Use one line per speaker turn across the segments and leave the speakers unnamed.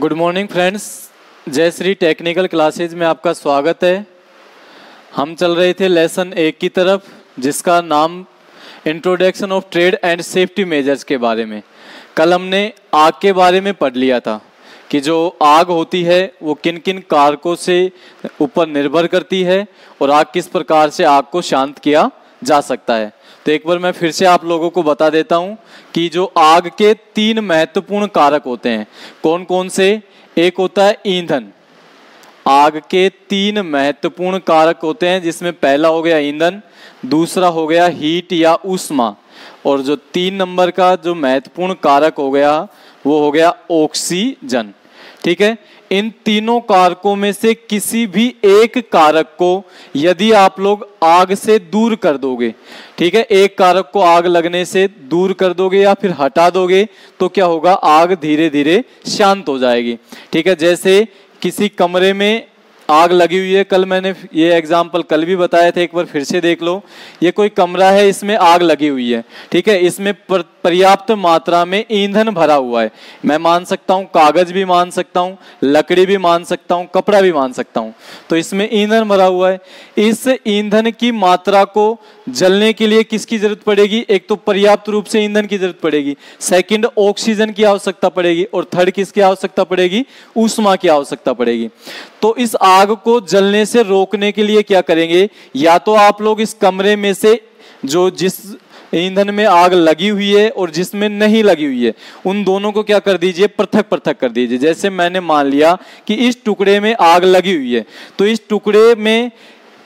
Good morning friends जय Shri technical classes में आपका स्वागत है। हम चल रहे थे लेसन एक की तरफ़, जिसका नाम introduction of trade and safety measures के बारे में। कल हमने आग के बारे में पढ़ लिया था कि जो आग होती है, वो किन किन कारकों से ऊपर निर्भर करती है और आग किस प्रकार से आग को शांत किया जा सकता है। तो एक बार मैं फिर से आप लोगों को बता देता हूँ कि जो आग के तीन महत्वपूर्ण कारक होते हैं कौन कौन से? एक होता है ईंधन। आग के तीन महत्वपूर्ण कारक होते हैं, जिसमें पहला हो गया ईंधन, दूसरा हो गया हीट या उष्मा, और जो तीन नंबर का जो महत्वपूर्ण कारक हो गया, वो हो गया ऑक्सीजन ठीक है? इन तीनों कारकों में से किसी भी एक कारक को यदि आप लोग आग से दूर कर दोगे, ठीक है? एक कारक को आग लगने से दूर कर दोगे या फिर हटा दोगे तो क्या होगा? आग धीरे धीरे शांत हो जाएगी। ठीक है? जैसे किसी कमरे में आग लगी हुई है, कल मैंने ये एग्ज़ाम्पल कल भी बताया था, एक बार फिर से देख लो। ये कोई कमरा है, इसमें आग लगी हुई है, ठीक है? इसमें पर्याप्त मात्रा में ईंधन भरा हुआ है। मैं मान सकता हूँ, कागज़ भी मान सकता हूँ, लकड़ी भी मान सकता हूँ, कपड़ा भी मान सकता हूँ। तो इसमें ईंधन भरा हुआ है। इस ईंधन की मात्रा को जलने के लिए किसकी ज़रूरत पड़ेगी? एक तो पर्याप्त रूप से ईंधन की ज़रूरत पड़ेगी। सेकंड ऑक्सीजन की आवश्यकता पड़ेगी। और थर्ड किसकी आवश्यकता पड़ेगी? उष्मा की आवश्यकता पड़ेगी। तो इस आग को जलने से रोकने के लिए क्या करेंगे? या तो आप लोग इस कमरे में से जो जिस ईंधन में आग लगी हुई है और जिसमें नहीं लगी हुई है। उन दोनों को क्या कर दीजिए? पृथक पृथक कर दीजिए। जैसे मैंने मान लिया कि इस टुकड़े में आग लगी हुई है तो इस टुकड़े में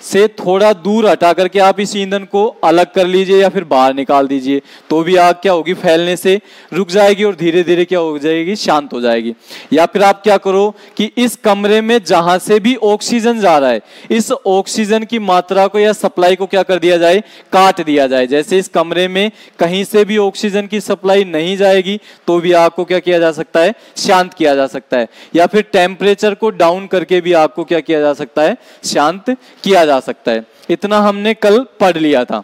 से थोड़ा दूर हटा करके आप इस ईंधन को अलग कर लीजिए या फिर बाहर निकाल दीजिए तो भी आग क्या होगी? फैलने से रुक जाएगी और धीरे धीरे क्या हो जाएगी? शांत हो जाएगी। या फिर आप क्या करो कि इस कमरे में जहाँ से भी ऑक्सीजन जा रहा है, इस ऑक्सीजन की मात्रा को या सप्लाई को क्या कर दिया जाए? काट दिया जाए। जैसे इस कमरे में कहीं से भी ऑक्सीजन की सप्लाई नहीं जाएगी तो भी आग को क्या किया जा सकता है? शांत किया जा सकता है। या फिर टेम्परेचर को डाउन करके भी आग को क्या किया जा सकता है? शांत किया जा जा सकता है। इतना हमने कल पढ़ लिया था।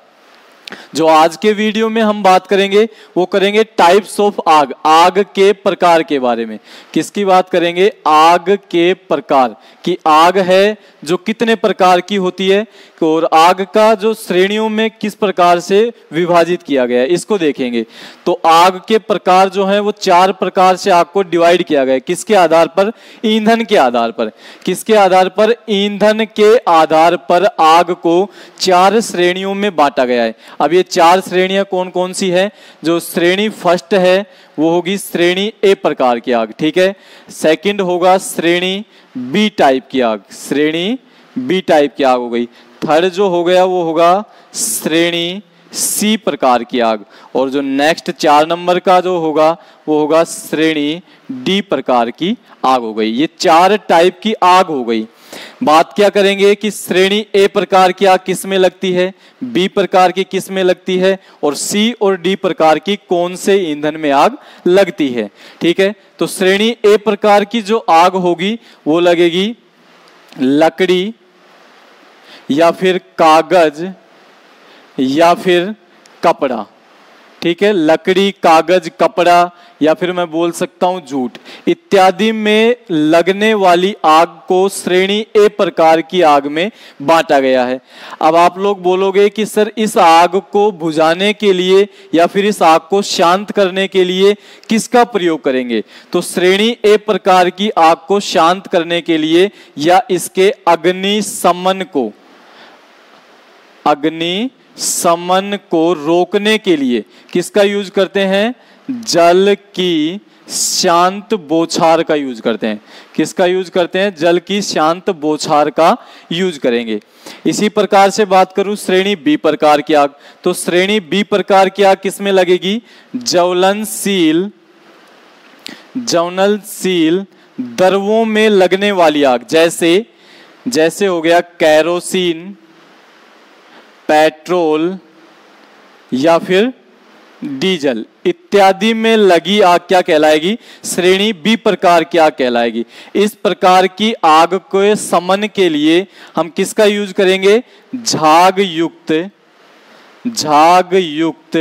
जो आज के वीडियो में हम बात करेंगे, वो करेंगे टाइप्स ऑफ़ आग आग के प्रकार के बारे में। किसकी बात करेंगे? आग के प्रकार, कि आग है जो कितने प्रकार की होती है, और आग का जो श्रेणियों में किस प्रकार से विभाजित किया गया है, इसको देखेंगे। तो आग के प्रकार जो है, वो चार प्रकार से आग को डिवाइड किया गया है। किसके आधार पर? ईंधन के आधार पर। किसके आधार पर? ईंधन के आधार पर आग को चार श्रेणियों में बांटा गया है। अब ये चार श्रेणियाँ कौन कौन सी है? जो श्रेणी फ़र्स्ट है, वो होगी श्रेणी ए प्रकार की आग, ठीक है? सेकंड होगा श्रेणी बी टाइप की आग, श्रेणी बी टाइप की आग हो गई। थर्ड जो हो गया, वो होगा श्रेणी सी प्रकार की आग। और जो नेक्स्ट चार नंबर का जो होगा, वो होगा श्रेणी डी प्रकार की आग हो गई। ये चार टाइप की आग हो गई। बात क्या करेंगे कि श्रेणी ए प्रकार की आग किसमें लगती है बी प्रकार की किसमें लगती है, और सी और डी प्रकार की कौन से ईंधन में आग लगती है। ठीक है? तो श्रेणी ए प्रकार की जो आग होगी, वो लगेगी लकड़ी या फिर कागज़ या फिर कपड़ा। ठीक है, लकड़ी, कागज़, कपड़ा, या फिर मैं बोल सकता हूँ जूट, इत्यादि में लगने वाली आग को श्रेणी ए प्रकार की आग में बांटा गया है। अब आप लोग बोलोगे कि सर, इस आग को बुझाने के लिए या फिर इस आग को शांत करने के लिए किसका प्रयोग करेंगे? तो श्रेणी ए प्रकार की आग को शांत करने के लिए या इसके अग्नि समन को? अग्नि समन को रोकने के लिए किसका यूज़ करते हैं? जल की शांत बोछार का यूज़ करते हैं। किसका यूज़ करते हैं? जल की शांत बोछार का यूज़ करेंगे। इसी प्रकार से बात करूँ श्रेणी बी प्रकार की आग। तो श्रेणी बी प्रकार की आग किसमें लगेगी? ज्वलनशील ज्वलनशील दरवों में लगने वाली आग। जैसे जैसे हो गया कैरोसिन पेट्रोल या फिर डीजल इत्यादि में लगी आग क्या कहलाएगी? श्रेणी बी प्रकार की आग कहलाएगी। इस प्रकार की आग को समन के लिए हम किसका यूज़ करेंगे? झाग युक्त झाग युक्त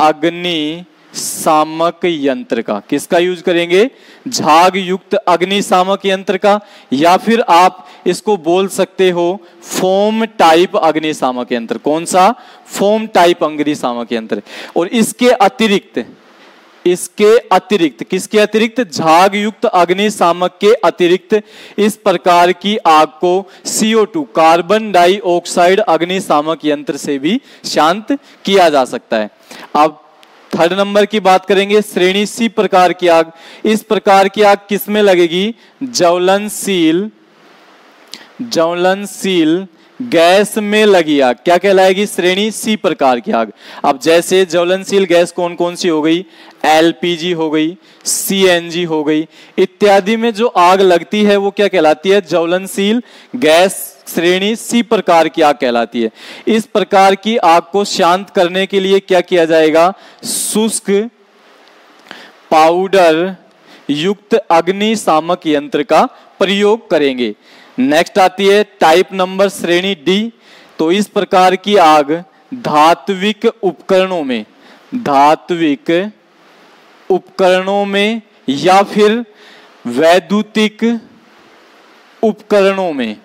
अग्नि सामक यंत्र का। किसका यूज़ करेंगे? झाग युक्त अग्निशामक यंत्र का, या फिर आप इसको बोल सकते हो, फोम टाइप अग्निशामक यंत्र। कौन सा? फोम टाइप अग्निशामक यंत्र। और इसके अतिरिक्त इसके अतिरिक्त, किसके अतिरिक्त? झाग युक्त अग्निशामक के अतिरिक्त इस प्रकार की आग को CO2 कार्बन डाइऑक्साइड अग्निशामक यंत्र से भी शांत किया जा सकता है। अब थर्ड नंबर की बात करेंगे, श्रेणी सी प्रकार की आग। इस प्रकार की आग किसमें लगेगी? ज्वलनशील ज्वलनशील गैस में लगी आग। क्या कहलाएगी? श्रेणी सी प्रकार की आग। अब जैसे ज्वलनशील गैस कौन कौन सी हो गई? एलपीजी हो गई, सीएनजी हो गई। इत्यादि में जो आग लगती है, वो क्या कहलाती है? ज्वलनशील गैस श्रेणी सी प्रकार की आग कहलाती है। इस प्रकार की आग को शांत करने के लिए क्या किया जाएगा? शुष्क, पाउडर युक्त अग्नि अग्निशामक यंत्र का प्रयोग करेंगे। नेक्स्ट आती है टाइप नंबर श्रेणी डी। तो इस प्रकार की आग धात्विक उपकरणों में, धात्विक उपकरणों में या फिर वैद्युतिक उपकरणों में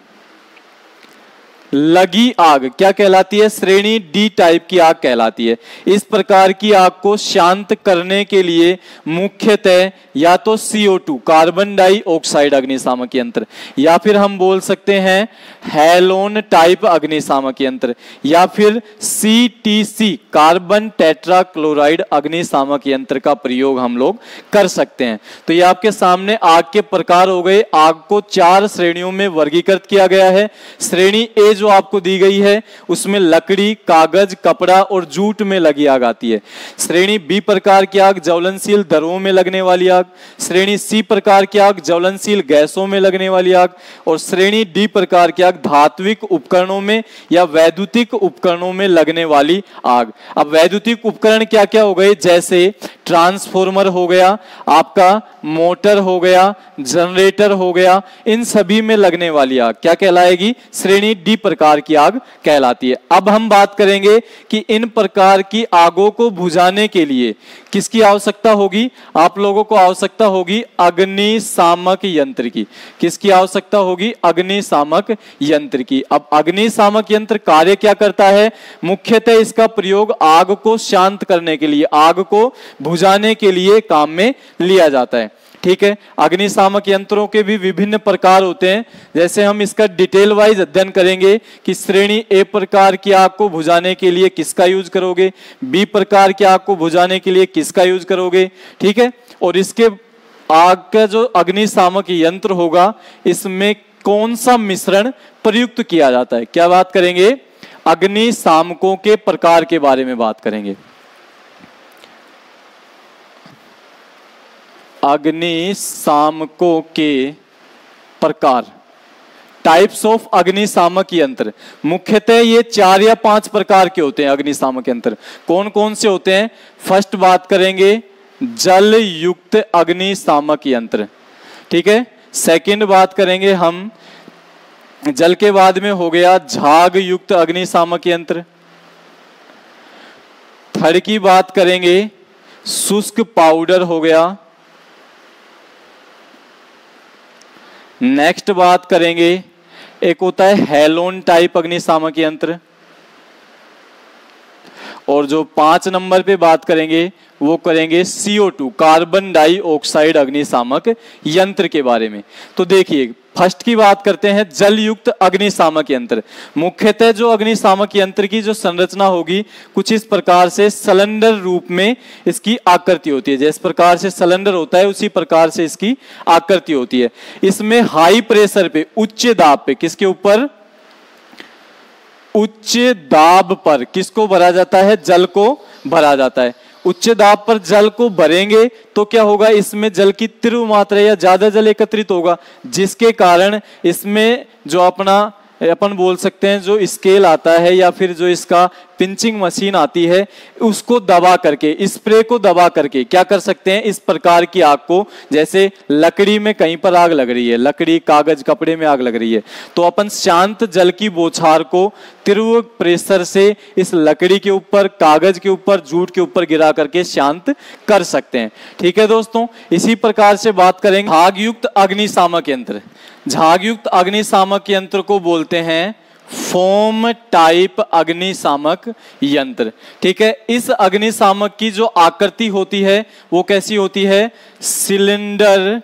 लगी आग। क्या कहलाती है? श्रेणी डी टाइप की आग कहलाती है। इस प्रकार की आग को शांत करने के लिए मुख्यतः या तो CO2 कार्बन डाइऑक्साइड अग्निशामक यंत्र, या फिर हम बोल सकते हैं हेलोन टाइप अग्निशामक यंत्र, या फिर CTC कार्बन टेट्रा क्लोराइड अग्निशामक यंत्र का प्रयोग हम लोग कर सकते हैं। तो ये आपके सामने आग के प्रकार हो गए। आग को चार श्रेणियों में वर्गीकृत किया गया है। श्रेणी ए जो आपको दी गई है, उसमें लकड़ी, कागज़, कपड़ा और जूट में लगी आग आती है। श्रेणी बी प्रकार की आग ज्वलनशील दरों में लगने वाली आग, श्रेणी सी प्रकार की आग ज्वलनशील गैसों में लगने वाली आग, और श्रेणी डी प्रकार की आग धात्विक उपकरणों में या वैद्युतिक उपकरणों में लगने वाली आग। अब वैद्युतिक उपकरण क्या क्या हो गए? जैसे ट्रांसफॉर्मर हो गया, आपका मोटर हो गया, जनरेटर हो गया, इन सभी में लगने वाली आग। क्या कहलाएगी? श्रेणी डी प्रकार की आग कहलाती है। अब हम बात करेंगे कि इन प्रकार की आगों को बुझाने के लिए किसकी आवश्यकता होगी? आप लोगों को आवश्यकता होगी अग्निशामक यंत्र की। किसकी आवश्यकता होगी? अग्निशामक यंत्र की। अब अग्निशामक यंत्र कार्य क्या करता है? मुख्यतः इसका प्रयोग आग को शांत करने के लिए, आग को बुझाने के लिए काम में लिया जाता है। ठीक है? अग्निशामक यंत्रों के भी विभिन्न प्रकार होते हैं। जैसे हम इसका डिटेल वाइज अध्ययन करेंगे कि श्रेणी ए प्रकार की आग को बुझाने के लिए किसका यूज़ करोगे, बी प्रकार की आग को बुझाने के लिए किसका यूज़ करोगे, ठीक है? और इसके आग का जो अग्निशामक यंत्र होगा, इसमें कौन सा मिश्रण प्रयुक्त किया जाता है? क्या बात करेंगे? अग्निशामकों के प्रकार के बारे में बात करेंगे। अग्निशामकों के प्रकार। टाइप्स ऑफ़ अग्निशामक यंत्र। मुख्यतः ये चार या पाँच प्रकार के होते हैं अग्निशामक यंत्र। कौन कौन से होते हैं? फ़र्स्ट बात करेंगे जल युक्त अग्निशामक यंत्र। ठीक है? सेकंड बात करेंगे हम, जल के बाद में हो गया झाग युक्त अग्निशामक यंत्र। थर्ड की बात करेंगे, शुष्क पाउडर हो गया। नेक्स्ट बात करेंगे एक होता है हेलोन टाइप अग्निशामक यंत्र। और जो पाँच नंबर पे बात करेंगे, वो करेंगे CO2 कार्बन डाइऑक्साइड अग्निशामक यंत्र के बारे में। तो देखिए, फ़र्स्ट की बात करते हैं जल युक्त अग्निशामक यंत्र। मुख्यतः जो अग्निशामक यंत्र की जो संरचना होगी, कुछ इस प्रकार से सिलेंडर रूप में इसकी आकृति होती है। जिस प्रकार से सिलेंडर होता है, उसी प्रकार से इसकी आकृति होती है। इसमें हाई प्रेशर पे, उच्च दाब पे, किसके ऊपर? उच्च दाब पर किसको भरा जाता है? जल को भरा जाता है। उच्च दाब पर जल को भरेंगे तो क्या होगा? इसमें जल की तीव्र मात्रा या ज़्यादा जल एकत्रित होगा, जिसके कारण इसमें जो अपना, अपन बोल सकते हैं, जो स्केल आता है या फिर जो इसका पिंचिंग मशीन आती है, उसको दबा करके, स्प्रे को दबा करके, क्या कर सकते हैं? इस प्रकार की आग को, जैसे लकड़ी में कहीं पर आग लग रही है, लकड़ी, कागज़, कपड़े में आग लग रही है तो अपन शांत जल की बोछार को तीव्र प्रेशर से इस लकड़ी के ऊपर, कागज़ के ऊपर, जूट के ऊपर गिरा करके शांत कर सकते हैं। ठीक है दोस्तों, इसी प्रकार से बात करेंगे। भागयुक्त अग्निशामक यंत्र। झागयुक्त अग्निशामक यंत्र को बोलते हैं फोम टाइप अग्निशामक यंत्र। ठीक है? इस अग्निशामक की जो आकृति होती है, वो कैसी होती है? सिलेंडर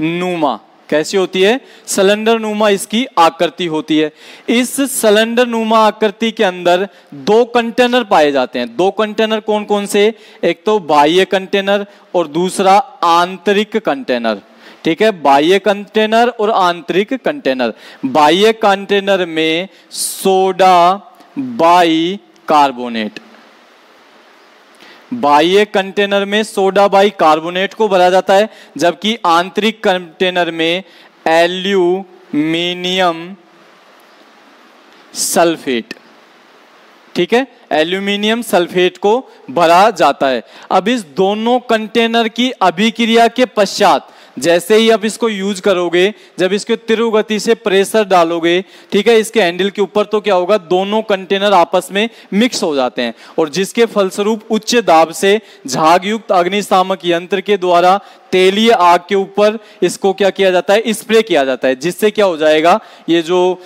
नुमा। कैसी होती है? सिलेंडर नुमा इसकी आकृति होती है। इस सिलेंडर नुमा आकृति के अंदर दो कंटेनर पाए जाते हैं। दो कंटेनर कौन कौन से? एक तो बाह्य कंटेनर और दूसरा आंतरिक कंटेनर। ठीक है, बाह्य कंटेनर और आंतरिक कंटेनर बाह्य कंटेनर में सोडा बाई कार्बोनेट बाह्य कंटेनर में सोडा बाई कार्बोनेट को भरा जाता है, जबकि आंतरिक कंटेनर में एल्यूमिनियम सल्फेट ठीक है एल्यूमिनियम सल्फेट को भरा जाता है। अब इस दोनों कंटेनर की अभिक्रिया के पश्चात जैसे ही आप इसको यूज़ करोगे, जब इसके तीव्र गति से प्रेशर डालोगे, ठीक है, इसके हैंडल के ऊपर तो क्या होगा, दोनों कंटेनर आपस में मिक्स हो जाते हैं। और जिसके फलस्वरूप उच्च दाब से झाग युक्त अग्निशामक यंत्र के द्वारा तेलीय आग के ऊपर इसको क्या किया जाता है स्प्रे किया जाता है। जिससे क्या हो जाएगा, ये जो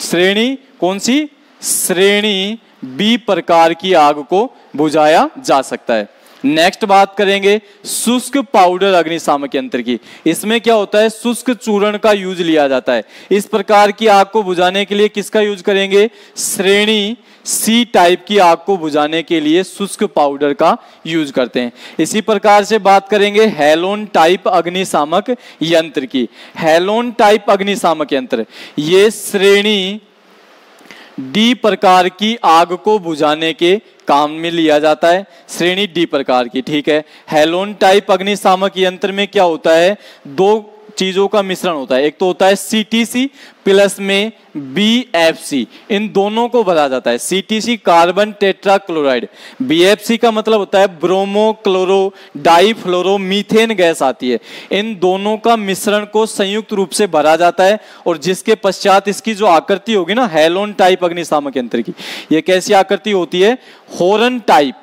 श्रेणी, कौन सी? श्रेणी बी प्रकार की आग को बुझाया जा सकता है। नेक्स्ट बात करेंगे शुष्क पाउडर अग्निशामक यंत्र की। इसमें क्या होता है? शुष्क चूर्ण का यूज़ लिया जाता है। इस प्रकार की आग को बुझाने के लिए किसका यूज़ करेंगे? श्रेणी सी टाइप की आग को बुझाने के लिए शुष्क पाउडर का यूज़ करते हैं। इसी प्रकार से बात करेंगे हेलोन टाइप अग्निशामक यंत्र की। हेलोन टाइप अग्निशामक यंत्र। ये श्रेणी डी प्रकार की आग को बुझाने के काम में लिया जाता है। श्रेणी डी प्रकार की, ठीक है? हेलोन टाइप अग्निशामक यंत्र में क्या होता है? दो चीज़ों का मिश्रण होता है। एक तो होता है सी सीटीसी प्लस में बी एफ़ सी इन दोनों को भरा जाता है। C CTC carbon tetrachloride BFC का मतलब होता है bromo chloro difluoro methane gas आती है। इन दोनों का मिश्रण को संयुक्त रूप से भरा जाता है और जिसके पश्चात इसकी जो आकृति होगी ना हेलोन टाइप अग्निशामक यंत्र की यह कैसी आकृति होती है? होरन टाइप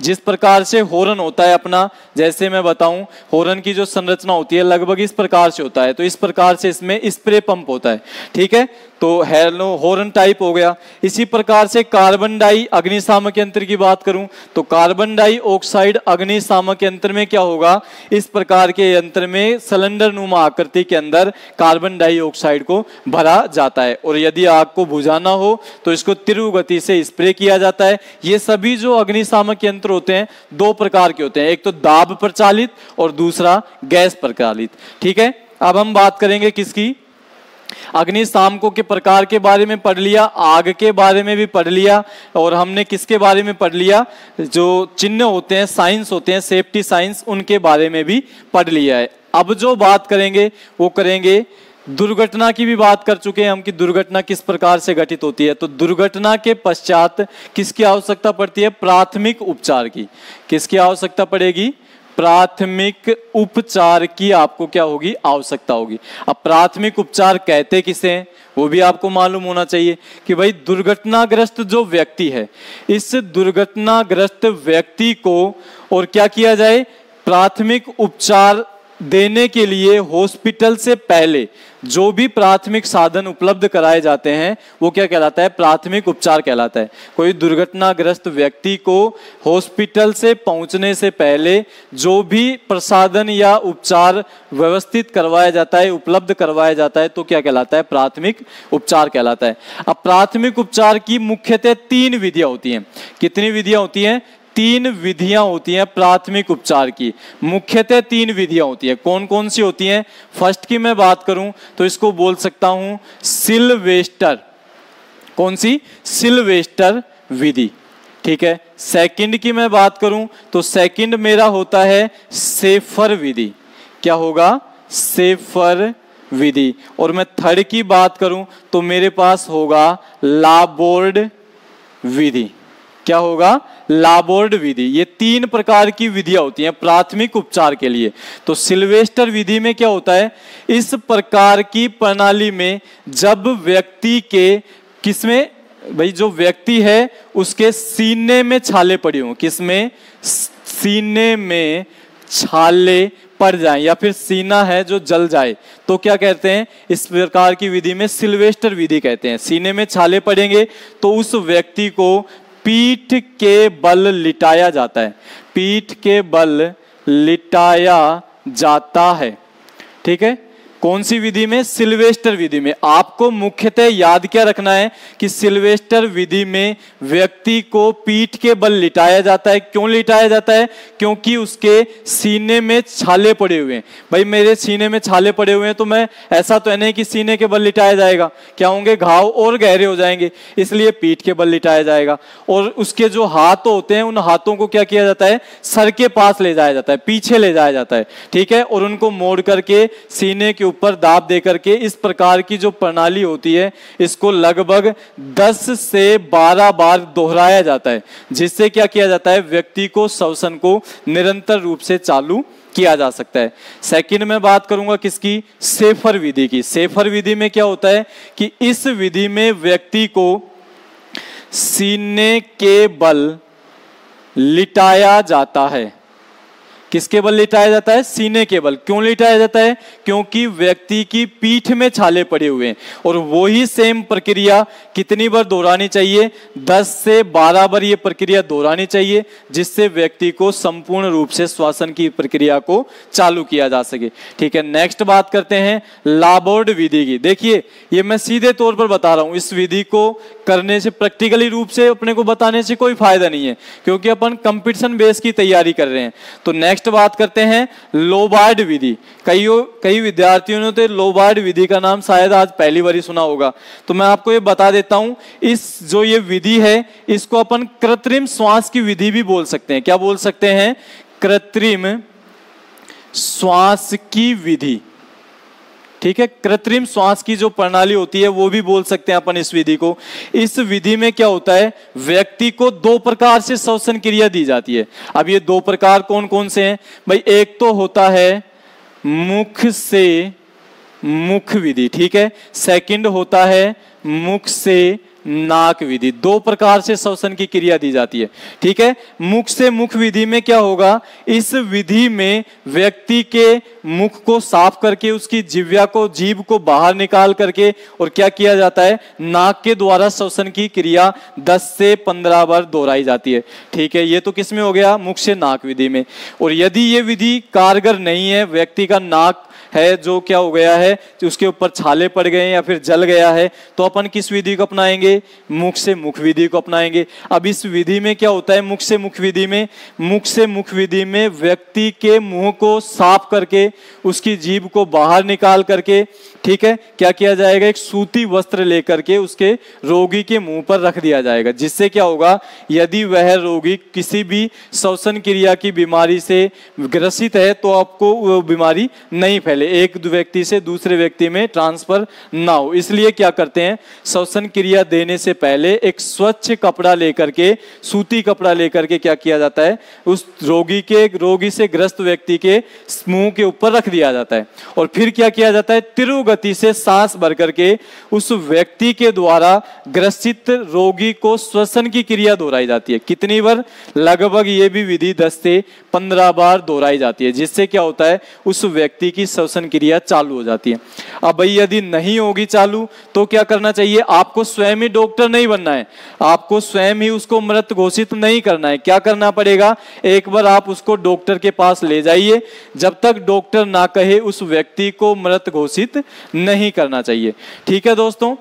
जिस प्रकार से होरन होता है अपना, जैसे मैं बताऊँ, होरन की जो संरचना होती है लगभग इस प्रकार से होता है। तो इस प्रकार से इसमें स्प्रे पंप होता है। ठीक है? तो हेलो हॉर्न टाइप हो गया। इसी प्रकार से कार्बन डाई अग्निशामक यंत्र की बात करूँ तो कार्बन डाई ऑक्साइड अग्निशामक यंत्र में क्या होगा? इस प्रकार के यंत्र में सिलेंडर नुमा आकृति के अंदर कार्बन डाइऑक्साइड को भरा जाता है। और यदि आग को बुझाना हो तो इसको तीव्र गति से स्प्रे किया जाता है। ये सभी जो अग्निशामक यंत्र होते हैं, दो प्रकार के होते हैं। एक तो दाब प्रचालित और दूसरा गैस प्रचालित। ठीक है? अब हम बात करेंगे किसकी? अग्निशामकों के प्रकार के बारे में पढ़ लिया, आग के बारे में भी पढ़ लिया, और हमने किसके बारे में पढ़ लिया? जो चिन्ह होते हैं, साइंस होते हैं, सेफ्टी साइंस, उनके बारे में भी पढ़ लिया है। अब जो बात करेंगे, वो करेंगे, दुर्घटना की भी बात कर चुके हैं हम कि दुर्घटना किस प्रकार से घटित होती है। तो दुर्घटना के पश्चात किसकी आवश्यकता पड़ती है? प्राथमिक उपचार की। किसकी आवश्यकता पड़ेगी? प्राथमिक उपचार की आपको क्या होगी? आवश्यकता होगी। अब प्राथमिक उपचार कहते किसे हैं? वो भी आपको मालूम होना चाहिए कि भाई दुर्घटनाग्रस्त जो व्यक्ति है, इस दुर्घटनाग्रस्त व्यक्ति को और क्या किया जाए? प्राथमिक उपचार देने के लिए हॉस्पिटल से पहले जो भी प्राथमिक साधन उपलब्ध कराए जाते हैं, वो क्या कहलाता है? प्राथमिक उपचार कहलाता है। कोई दुर्घटनाग्रस्त व्यक्ति को हॉस्पिटल से पहुँचने से पहले जो भी प्रसाधन या उपचार व्यवस्थित करवाया जाता है, उपलब्ध करवाया जाता है तो क्या कहलाता है? प्राथमिक उपचार कहलाता है। अब प्राथमिक उपचार की मुख्यतः तीन विधियाँ होती हैं। कितनी विधियाँ होती हैं? तीन विधियाँ होती हैं प्राथमिक उपचार की। मुख्यतः तीन विधियाँ होती हैं। कौन कौन सी होती हैं? फ़र्स्ट की मैं बात करूँ तो इसको बोल सकता हूँ सिलवेस्टर। कौन सी? सिलवेस्टर विधि। ठीक है? सेकंड की मैं बात करूँ तो सेकंड मेरा होता है सेफर विधि। क्या होगा? सेफर विधि। और मैं थर्ड की बात करूँ तो मेरे पास होगा लाबोर्ड विधि। क्या होगा? लाबोर्ड विधि। ये तीन प्रकार की विधियाँ होती हैं प्राथमिक उपचार के लिए। तो सिल्वेस्टर विधि में क्या होता है? इस प्रकार की प्रणाली में जब व्यक्ति के किसमें? भाई, जो व्यक्ति है, उसके सीने में छाले पड़ी हो। किसमें? सीने में छाले पड़ जाए या फिर सीना है जो जल जाए। तो क्या कहते हैं? इस प्रकार की विधि में सिल्वेस्टर विधि कहते हैं। सीने में छाले पड़ेंगे तो उस व्यक्ति को पीठ के बल लिटाया जाता है। पीठ के बल लिटाया जाता है। ठीक है? कौन सी विधि में? सिल्वेस्टर विधि में। आपको मुख्यतः याद क्या रखना है कि सिल्वेस्टर विधि में व्यक्ति को पीठ के बल लिटाया जाता है। क्यों लिटाया जाता है? क्योंकि उसके सीने में छाले पड़े हुए हैं। भाई, मेरे सीने में छाले पड़े हुए हैं तो मैं, ऐसा तो नहीं कि सीने के बल लिटाया जाएगा। क्या होंगे? घाव और गहरे हो जाएँगे, इसलिए पीठ के बल लिटाया जाएगा। और उसके जो हाथ होते हैं, उन हाथों को क्या किया जाता है? सर के पास ले जाया जाता है, पीछे ले जाया जाता है। ठीक है? और उनको मोड़ करके सीने के ऊपर दाब दे करके इस प्रकार की जो प्रणाली होती है, इसको लगभग 10 से 12 बार दोहराया जाता है, जिससे क्या किया जाता है, व्यक्ति को श्वसन को निरंतर रूप से चालू किया जा सकता है। सेकंड में बात करूँगा किसकी? सेफर विधि की। सेफर विधि में क्या होता है कि इस विधि में व्यक्ति को सीने के बल लिटाया जाता है। किसके बल लिटाया जाता है? सीने के बल। क्यों लिटाया जाता है? क्योंकि व्यक्ति की पीठ में छाले पड़े हुए हैं। और वही सेम प्रक्रिया कितनी बार दोहरानी चाहिए? 10 से 12 बार ये प्रक्रिया दोहरानी चाहिए, जिससे व्यक्ति को संपूर्ण रूप से श्वासन की प्रक्रिया को चालू किया जा सके। ठीक है नेक्स्ट बात करते हैं, लाबोर्ड विधि की। देखिए, ये मैं सीधे तौर पर बता रहा हूँ, इस विधि को करने से, प्रैक्टिकली रूप से अपने को बताने से कोई फ़ायदा नहीं है, क्योंकि अपन कंपिटिशन बेस की तैयारी कर रहे हैं। तो नेक्स्ट नेक्स्ट बात करते हैं लोबार्ड विधि। कई कई विद्यार्थियों ने तो लोबार्ड विधि का नाम शायद आज पहली बार सुना होगा। तो मैं आपको ये बता देता हूँ, इस जो ये विधि है, इसको अपन कृत्रिम श्वास की विधि भी बोल सकते हैं। क्या बोल सकते हैं? कृत्रिम श्वास की विधि। ठीक है, कृत्रिम श्वास की जो प्रणाली होती है, वो भी बोल सकते हैं अपन इस विधि को। इस विधि में क्या होता है, व्यक्ति को दो प्रकार से श्वसन क्रिया दी जाती है। अब ये दो प्रकार कौन कौन से हैं? भाई, एक तो होता है मुख से मुख विधि, ठीक है? सेकंड होता है मुख से नाक विधि। दो प्रकार से श्वसन की क्रिया दी जाती है। ठीक है? मुख से मुख विधि में क्या होगा? इस विधि में व्यक्ति के मुख को साफ़ करके, उसकी जिव्या को जीव को बाहर निकाल करके, और क्या किया जाता है? नाक के द्वारा श्वसन की क्रिया 10 से 15 बार दोहराई जाती है। ठीक है? ये तो किसमें हो गया? मुख से नाक विधि में। और यदि ये विधि कारगर नहीं है, व्यक्ति का नाक है, जो क्या हो गया है तो उसके ऊपर छाले पड़ गए या फिर जल गया है तो अपन किस विधि को अपनाएँगे? मुख से मुख विधि को अपनाएँगे। अब इस विधि में क्या होता है? मुख से मुख विधि में, मुख से मुख विधि में व्यक्ति के मुँह को साफ़ करके, उसकी जीभ को बाहर निकाल करके, ठीक है, क्या किया जाएगा? एक सूती वस्त्र लेकर के उसके रोगी के मुँह पर रख दिया जाएगा। जिससे क्या होगा? यदि वह रोगी किसी भी श्वसन क्रिया की बीमारी से ग्रसित है तो आपको वो बीमारी नहीं फैले एक व्यक्ति से दूसरे व्यक्ति में ट्रांसफ़र ना हो। इसलिए क्या करते हैं? श्वसन क्रिया देने से पहले एक स्वच्छ कपड़ा लेकर के, सूती कपड़ा लेकर के क्या किया जाता है? उस रोगी के, रोगी से ग्रस्त व्यक्ति के मुँह के ऊपर रख दिया जाता है। और फिर क्या किया जाता है? तिरु गति से सांस भर करके उस व्यक्ति के द्वारा ग्रसित रोगी को श्वसन की क्रिया दोहराई जाती है। कितनी बार? लगभग ये भी विधि 10 से 15 बार दोहराई जाती है, जिससे क्या होता है? उस व्यक्ति की क्रिया चालू हो जाती है। अब भाई यदि नहीं होगी चालू तो क्या करना चाहिए? आपको स्वयं ही डॉक्टर नहीं बनना है। आपको स्वयं ही उसको मृत घोषित नहीं करना है। क्या करना पड़ेगा? एक बार आप उसको डॉक्टर के पास ले जाइए। जब तक डॉक्टर ना कहे, उस व्यक्ति को मृत घोषित नहीं करना चाहिए। ठीक है दोस्तों?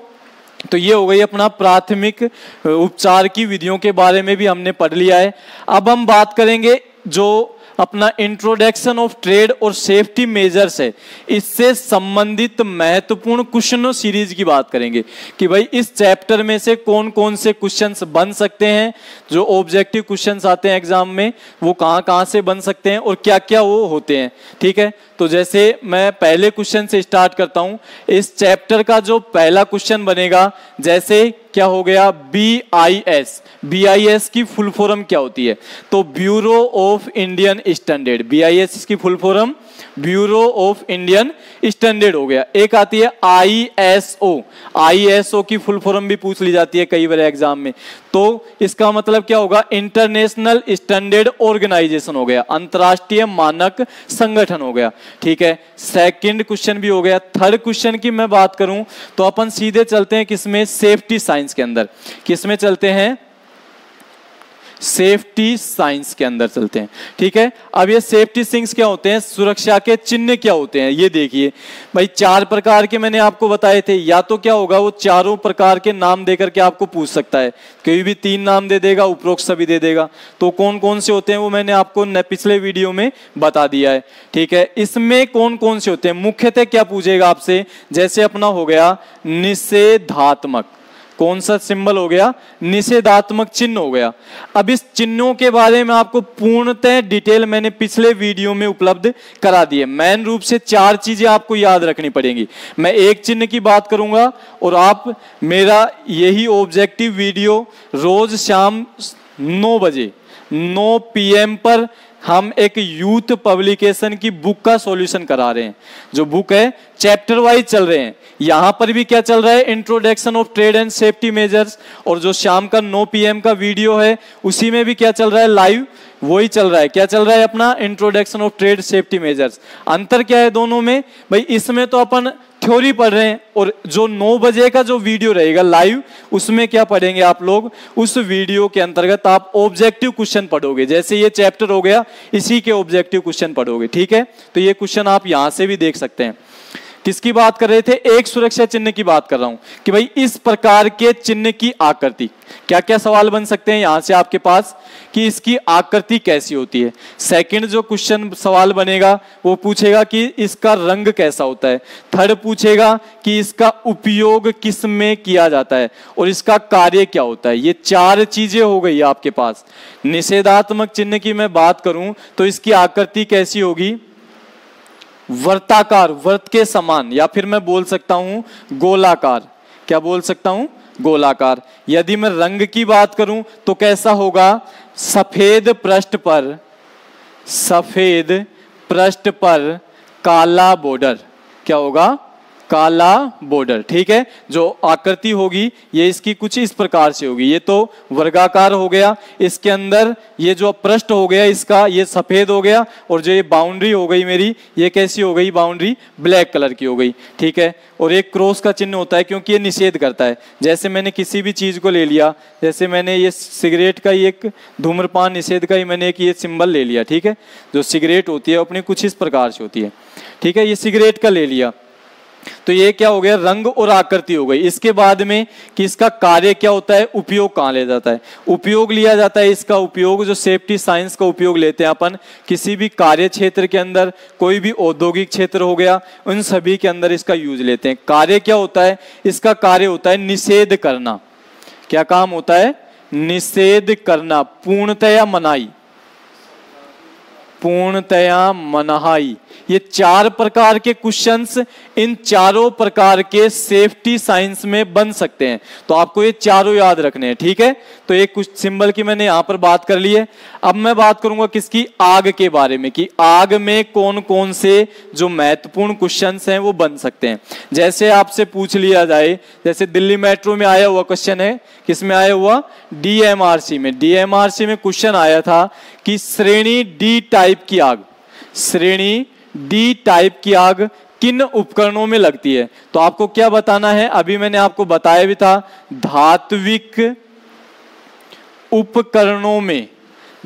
तो ये हो गई अपना प्राथमिक उपचार की विधियों के बारे में भी हमने पढ़ लिया है। अब हम बात करेंगे जो अपना इंट्रोडक्शन ऑफ़ ट्रेड और सेफ्टी मेजर्स है। इससे संबंधित महत्वपूर्ण क्वेश्चनों सीरीज़ की बात करेंगे कि भाई इस चैप्टर में से कौन कौन से क्वेश्चन बन सकते हैं, जो ऑब्जेक्टिव क्वेश्चन आते हैं एग्ज़ाम में, वो कहाँ कहाँ से बन सकते हैं और क्या क्या वो होते हैं। ठीक है? तो जैसे मैं पहले क्वेश्चन से स्टार्ट करता हूँ, इस चैप्टर का जो पहला क्वेश्चन बनेगा, जैसे क्या हो गया? B I S B I S की फुल फॉर्म क्या होती है? तो bureau of Indian standard B I S की full form bureau of Indian standard हो गया। एक आती है I S O I S O की फुल फॉर्म भी पूछ ली जाती है कई बार एग्ज़ाम में। तो इसका मतलब क्या होगा? इंटरनेशनल स्टैंडर्ड ऑर्गेनाइजेशन हो गया। अंतरराष्ट्रीय मानक संगठन हो गया। ठीक है? सेकंड क्वेश्चन भी हो गया। थर्ड क्वेश्चन की मैं बात करूँ तो अपन सीधे चलते हैं किसमें? सेफ्टी साइंस के अंदर। किसमें चलते हैं? सेफ्टी साइंस के अंदर चलते हैं। ठीक है? अब ये सेफ्टी सिंग्स क्या होते हैं? सुरक्षा के चिन्ह क्या होते हैं? ये देखिए। भाई, चार प्रकार के मैंने आपको बताए थे। या तो क्या होगा, वो चारों प्रकार के नाम देकर के आपको पूछ सकता है। कोई भी तीन नाम दे देगा, उपरोक्त सभी दे देगा। तो कौन कौन से होते हैं, वो मैंने आपको पिछले वीडियो में बता दिया है। ठीक है? इसमें कौन कौन से होते हैं? मुख्यतः क्या पूछेगा आपसे? जैसे अपना हो गया, निषेधात्मक। कौन सा सिंबल हो गया? निषेधात्मक चिन्ह हो गया। अब इस चिन्हों के बारे में आपको पूर्णतः डिटेल मैंने पिछले वीडियो में उपलब्ध करा दिए मेन रूप से चार चीज़ें आपको याद रखनी पड़ेंगी। मैं एक चिन्ह की बात करूँगा और आप मेरा यही ऑब्जेक्टिव वीडियो रोज शाम नौ बजे, नौ पीएम पर हम एक यूथ पब्लिकेशन की बुक का सॉल्यूशन करा रहे हैं। जो बुक है, चैप्टर वाइज चल रहे हैं। यहाँ पर भी क्या चल रहा है? Introduction of trade and safety measures और जो शाम का 9 पीएम का वीडियो है, उसी में भी क्या चल रहा है? लाइव वही चल रहा है। क्या चल रहा है अपना? Introduction of trade safety measures अंतर क्या है दोनों में? भाई, इसमें तो अपन थ्योरी पढ़ रहे हैं और जो नौ बजे का जो वीडियो रहेगा लाइव, उसमें क्या पढ़ेंगे आप लोग? उस वीडियो के अंतर्गत आप ऑब्जेक्टिव क्वेश्चन पढ़ोगे। जैसे ये चैप्टर हो गया, इसी के ऑब्जेक्टिव क्वेश्चन पढ़ोगे, ठीक है? तो ये क्वेश्चन आप यहाँ से भी देख सकते हैं। किसकी बात कर रहे थे? एक सुरक्षा चिन्ह की बात कर रहा हूँ कि भाई इस प्रकार के चिन्ह की आकृति। क्या क्या सवाल बन सकते हैं यहाँ से आपके पास कि इसकी आकृति कैसी होती है? सेकंड जो क्वेश्चन सवाल बनेगा, वो पूछेगा कि इसका रंग कैसा होता है। थर्ड पूछेगा कि इसका उपयोग किसमें किया जाता है और इसका कार्य क्या होता है। ये चार चीज़ें हो गई आपके पास। निषेधात्मक चिन्ह की मैं बात करूँ तो इसकी आकृति कैसी होगी? वर्ताकार वर्त के समान, या फिर मैं बोल सकता हूँ गोलाकार। क्या बोल सकता हूँ? गोलाकार। यदि मैं रंग की बात करूँ तो कैसा होगा? सफ़ेद पृष्ठ पर, सफ़ेद पृष्ठ पर काला बॉर्डर क्या होगा? काला बॉर्डर ठीक है? जो आकृति होगी, ये इसकी कुछ इस प्रकार से होगी। ये तो वर्गाकार हो गया, इसके अंदर ये जो पृष्ठ हो गया, इसका ये सफ़ेद हो गया, और जो ये बाउंड्री हो गई मेरी, ये कैसी हो गई बाउंड्री ब्लैक कलर की हो गई, ठीक है? और एक क्रॉस का चिन्ह होता है, क्योंकि ये निषेध करता है। जैसे मैंने किसी भी चीज़ को ले लिया, जैसे मैंने ये सिगरेट का ही एक धूम्रपान निषेध का ही मैंने एक ये सिंबल ले लिया, ठीक है? जो सिगरेट होती है, अपनी कुछ इस प्रकार से होती है, ठीक है? ये सिगरेट का ले लिया। तो ये क्या हो गया? रंग और आकृति हो गई। इसके बाद में कि इसका कार्य क्या होता है? उपयोग कहाँ ले जाता है? उपयोग लिया जाता है इसका उपयोग जो सेफ्टी साइंस का उपयोग लेते हैं अपन। किसी भी कार्य क्षेत्र के अंदर, कोई भी औद्योगिक क्षेत्र हो गया, उन सभी के अंदर इसका यूज़ लेते हैं। कार्य क्या होता है? इसका कार्य होता है निषेध करना। क्या काम होता है? निषेध करना। पूर्णतया मनाई। पूर्णतया मनाई। ये चार प्रकार के क्वेश्चंस इन चारों प्रकार के सेफ्टी साइंस में बन सकते हैं। तो आपको ये चारों याद रखने हैं, ठीक है? तो एक कुछ सिंबल की मैंने यहाँ पर बात कर ली है। अब मैं बात करूँगा किसकी? आग के बारे में कि आग में कौन कौन से जो महत्वपूर्ण क्वेश्चन हैं वो बन सकते हैं। जैसे आपसे पूछ लिया जाए, जैसे दिल्ली मेट्रो में आया हुआ क्वेश्चन है, किसमें आया हुआ? डीएमआरसी में। डीएमआरसी में क्वेश्चन आया था कि श्रेणी डी टाइप की आग, श्रेणी डी टाइप की आग किन उपकरणों में लगती है? तो आपको क्या बताना है? अभी मैंने आपको बताया भी था, धात्विक उपकरणों में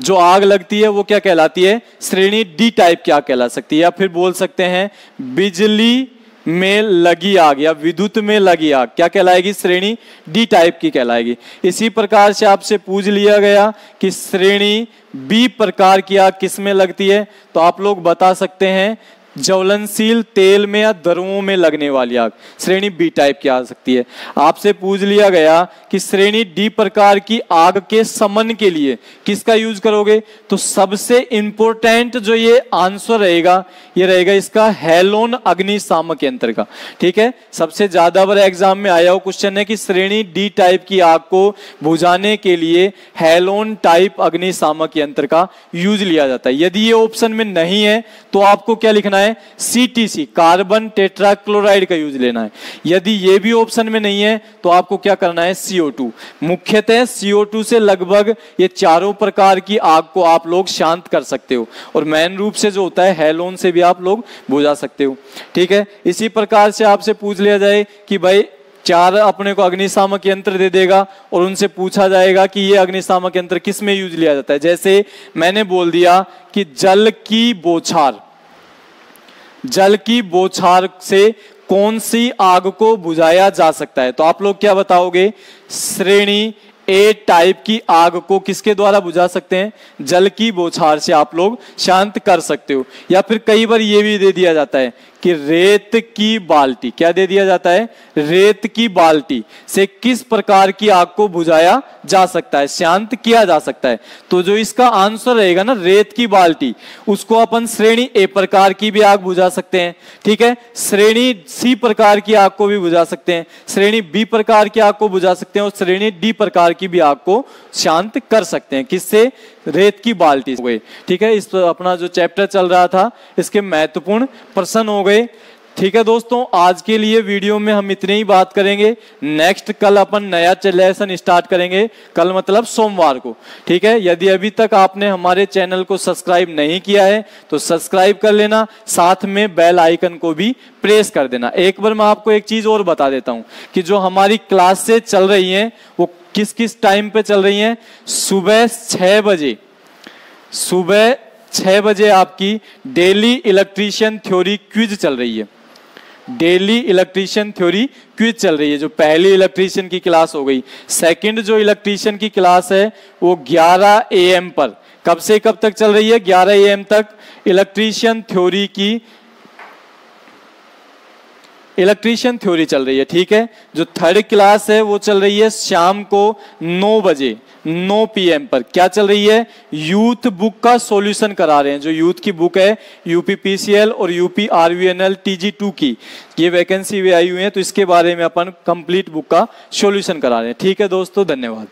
जो आग लगती है, वो क्या कहलाती है? श्रेणी डी टाइप की आग कहला सकती है? या फिर बोल सकते हैं, बिजली में लगी आग या विद्युत में लगी आग। क्या कहलाएगी श्रेणी? डी टाइप की कहलाएगी। इसी प्रकार से आपसे पूछ लिया गया कि श्रेणी बी प्रकार की आग किसमें लगती है? तो आप लोग बता सकते हैं ज्वलनशील तेल में या दरुओं में लगने वाली आग। श्रेणी बी टाइप की आ सकती है। आपसे पूछ लिया गया कि श्रेणी डी प्रकार की आग के समन के लिए किसका यूज़ करोगे? तो सबसे इंपॉर्टेंट जो ये आंसर रहेगा, ये रहेगा इसका हेलोन अग्निशामक यंत्र का। ठीक है? सबसे ज़्यादा बार एग्ज़ाम में आया हुआ क्वेश्चन है कि श्रेणी डी टाइप की आग को बुझाने के लिए हेलोन टाइप अग्निशामक यंत्र का यूज़ लिया जाता है। यदि ये ऑप्शन में नहीं है तो आपको क्या लिखना है? है सीटीसी कार्बन टेट्राक्लोराइड का यूज़ लेना है। यदि ये भी ऑप्शन में नहीं है तो आपको क्या करना है? CO2 मुख्यतः CO2 से लगभग ये चारों प्रकार की आग को आप लोग शांत कर सकते हो और मेन रूप से जो होता है हेलोन से भी आप लोग बुझा सकते हो। ठीक है? इसी प्रकार से आपसे पूछ लिया जाए कि भाई, चार अपने को अग्निशामक यंत्र दे देगा और उनसे पूछा जाएगा कि ये अग्निशामक यंत्र किसमें यूज़ लिया जाता है? जैसे मैंने बोल दिया कि जल की बोछार। जल की बोछार से कौन सी आग को बुझाया जा सकता है? तो आप लोग क्या बताओगे? श्रेणी ए टाइप की आग को किसके द्वारा बुझा सकते हैं? जल की बोछार से आप लोग शांत कर सकते हो। या फिर कई बार ये भी दे दिया जाता है कि रेत की बाल्टी, क्या दे दिया जाता है? रेत की बाल्टी से किस प्रकार की आग को बुझाया जा सकता है? शांत किया जा सकता है। तो जो इसका आंसर रहेगा ना, रेत की बाल्टी, उसको अपन श्रेणी ए प्रकार की भी आग बुझा सकते हैं, ठीक है? श्रेणी सी प्रकार की आग को भी बुझा सकते हैं, श्रेणी बी प्रकार की आग को बुझा सकते हैं और श्रेणी डी प्रकार की भी आग को शांत कर सकते हैं। किससे? रेत की बाल्टी हो गई ठीक है, इस अपना जो चैप्टर चल रहा था, इसके महत्वपूर्ण प्रश्न हो गए। ठीक है दोस्तों, आज के लिए वीडियो में हम इतने ही बात करेंगे। नेक्स्ट कल अपन नया लेसन स्टार्ट करेंगे। कल मतलब सोमवार को। ठीक है, यदि अभी तक आपने हमारे चैनल को सब्सक्राइब नहीं किया है तो सब्सक्राइब कर लेना। साथ में बेल आइकन को भी प्रेस कर देना। एक बार मैं आपको एक चीज़ और बता देता हूँ कि जो हमारी क्लास से चल रही है, वो किस किस टाइम पे चल रही हैं? सुबह छह बजे। सुबह छह बजे आपकी डेली इलेक्ट्रीशियन थ्योरी क्विज चल रही है। डेली इलेक्ट्रीशियन थ्योरी क्विज चल रही है, जो पहली इलेक्ट्रीशियन की क्लास हो गई। सेकंड जो इलेक्ट्रीशियन की क्लास है, वो 11 एएम पर। कब से कब तक चल रही है? 11 एएम तक। इलेक्ट्रीशियन थ्योरी की इलेक्ट्रीशियन थ्योरी चल रही है, ठीक है? जो थर्ड क्लास है, वो चल रही है शाम को 9 बजे 9 पीएम पर। क्या चल रही है? यूथ बुक का सॉल्यूशन करा रहे हैं। जो यूथ की बुक है यूपी पीसीएल और यूपी आरवीएनएल टीजी टू की, ये वैकेंसी भी आई हुई है तो इसके बारे में अपन कंप्लीट बुक का सॉल्यूशन करा रहे हैं। ठीक है दोस्तों, धन्यवाद।